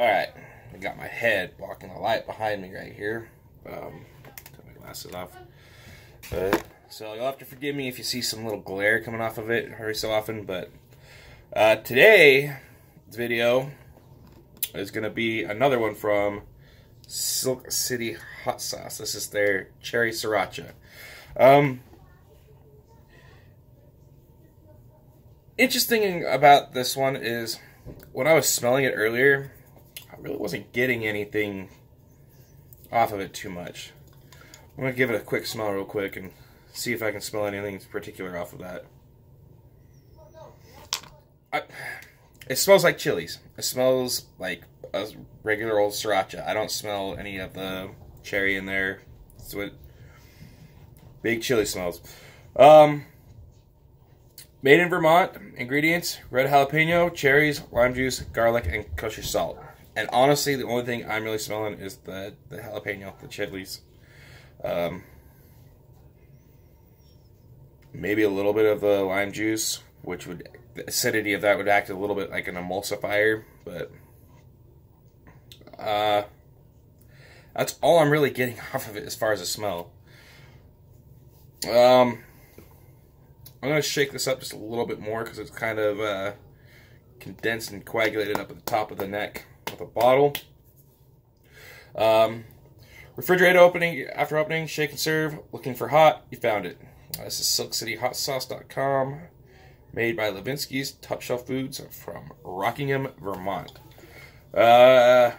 Alright, I got my head blocking the light behind me right here. Um, take my glasses off. But, so you'll have to forgive me if you see some little glare coming off of it every so often, but uh, today, video is going to be another one from Silk City Hot Sauce. This is their cherry sriracha. Um, interesting about this one is when I was smelling it earlier, really wasn't getting anything off of it too much. I'm going to give it a quick smell real quick and see if I can smell anything particular off of that. I, it smells like chilies. It smells like a regular old sriracha. I don't smell any of the cherry in there. It's what big chili smells. Um, Made in Vermont. Ingredients: red jalapeno, cherries, lime juice, garlic, and kosher salt. And honestly, the only thing I'm really smelling is the the jalapeno, the chilies. Um, maybe a little bit of the lime juice, which would the acidity of that would act a little bit like an emulsifier, but uh, that's all I'm really getting off of it as far as the smell. Um, I'm going to shake this up just a little bit more because it's kind of uh, condensed and coagulated up at the top of the neck of a bottle. Um, refrigerator opening, after opening, shake and serve. Looking for hot, you found it. Uh, this is SilkCityHotSauce.com, made by Levinsky's Top Shelf Foods from Rockingham, Vermont. Uh,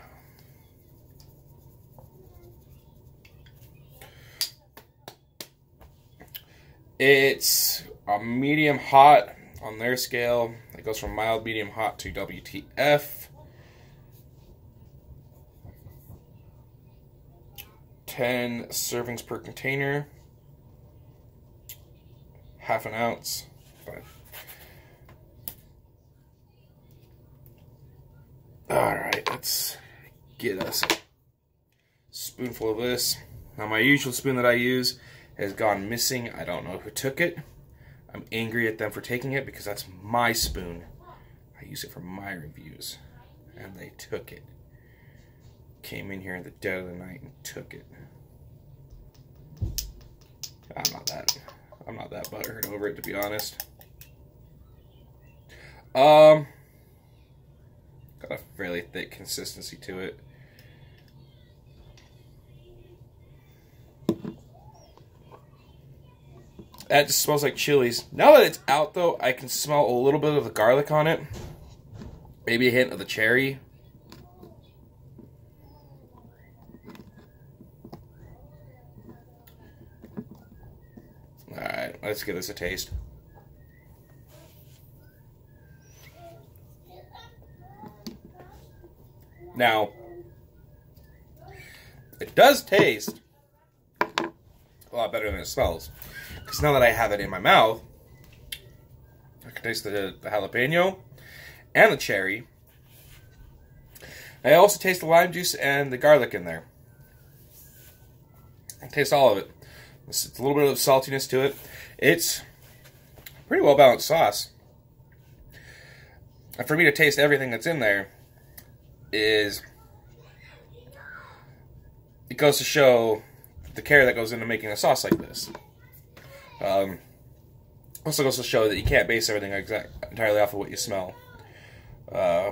it's a medium hot on their scale. It goes from mild, medium hot to WTF. 10 servings per container. Half an ounce. Alright, let's get us a spoonful of this. Now my usual spoon that I use has gone missing. I don't know who took it. I'm angry at them for taking it because that's my spoon. I use it for my reviews. And they took it. Came in here in the dead of the night and took it. I'm not that I'm not that butthurt over it to be honest. Um got a fairly thick consistency to it. That just smells like chilies. Now that it's out, though, I can smell a little bit of the garlic on it. Maybe a hint of the cherry. Alright, let's give this a taste. Now, it does taste a lot better than it smells. Because now that I have it in my mouth, I can taste the, the jalapeno and the cherry. I also taste the lime juice and the garlic in there. I taste all of it. It's a little bit of saltiness to it. It's pretty well balanced sauce. And for me to taste everything that's in there is it goes to show the care that goes into making a sauce like this. Um, also goes to show that you can't base everything exact entirely off of what you smell. Uh,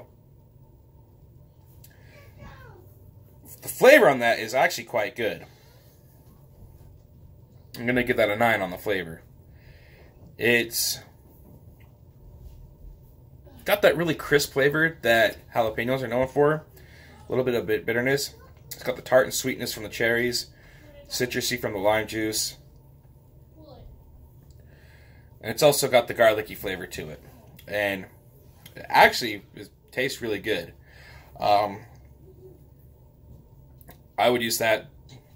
the flavor on that is actually quite good. I'm gonna give that a nine on the flavor. It's got that really crisp flavor that jalapenos are known for. A little bit of bitterness. It's got the tart and sweetness from the cherries, citrusy from the lime juice, and it's also got the garlicky flavor to it. And it actually it tastes really good. Um, I would use that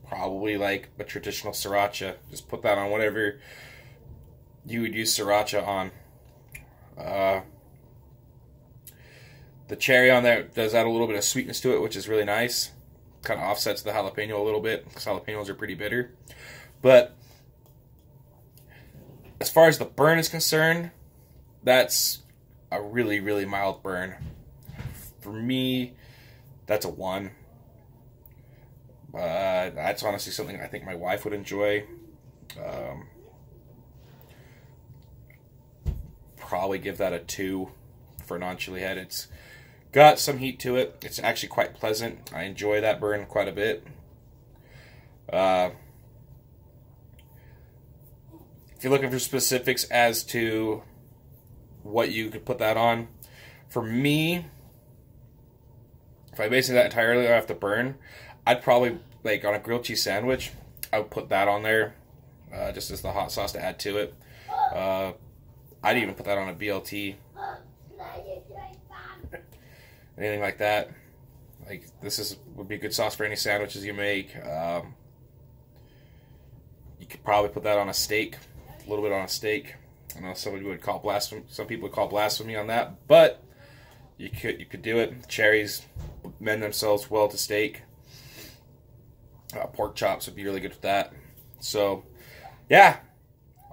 probably like a traditional sriracha. Just put that on whatever you would use sriracha on. Uh, the cherry on there does add a little bit of sweetness to it, which is really nice. Kind of offsets the jalapeno a little bit because jalapenos are pretty bitter. But as far as the burn is concerned, that's a really, really mild burn. For me, that's a one. Uh, that's honestly something I think my wife would enjoy. Um, probably give that a two for non chili head. It's got some heat to it. It's actually quite pleasant. I enjoy that burn quite a bit. Uh, if you're looking for specifics as to what you could put that on, for me, if I base that entirely off the burn, I'd probably like on a grilled cheese sandwich. I would put that on there, uh, just as the hot sauce to add to it. Uh, I'd even put that on a BLT, anything like that. Like this is would be a good sauce for any sandwiches you make. Um, you could probably put that on a steak, a little bit on a steak. I know somebody would call blasphemy. Some people would call blasphemy on that, but you could you could do it. Cherries mend themselves well to steak. Uh, pork chops would be really good with that. So, yeah,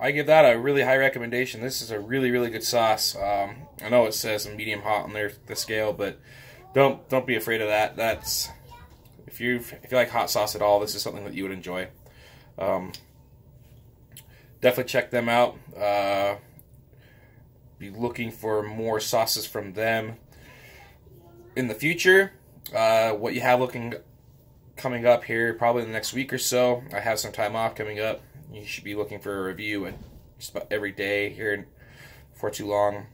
I give that a really high recommendation. This is a really really good sauce. Um, I know it says medium hot on there the scale, but don't don't be afraid of that. That's if you if you like hot sauce at all, this is something that you would enjoy. Um, definitely check them out. Uh, be looking for more sauces from them in the future. Uh, what you have looking coming up here, probably in the next week or so. I have some time off coming up. You should be looking for a review and just about every day here for too long.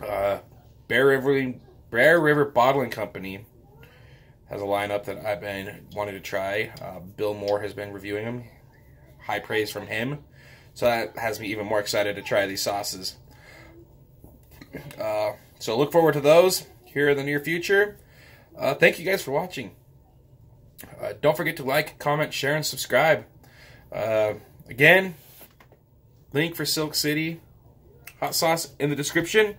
Uh, Bear River Bear River Bottling Company has a lineup that I've been wanting to try. Uh, Bill Moore has been reviewing them. High praise from him. So that has me even more excited to try these sauces. Uh, so look forward to those here in the near future. Uh, thank you guys for watching. Uh, don't forget to like, comment, share, and subscribe. Uh, again, link for Silk City hot sauce in the description.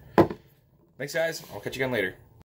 Thanks, guys. I'll catch you again later.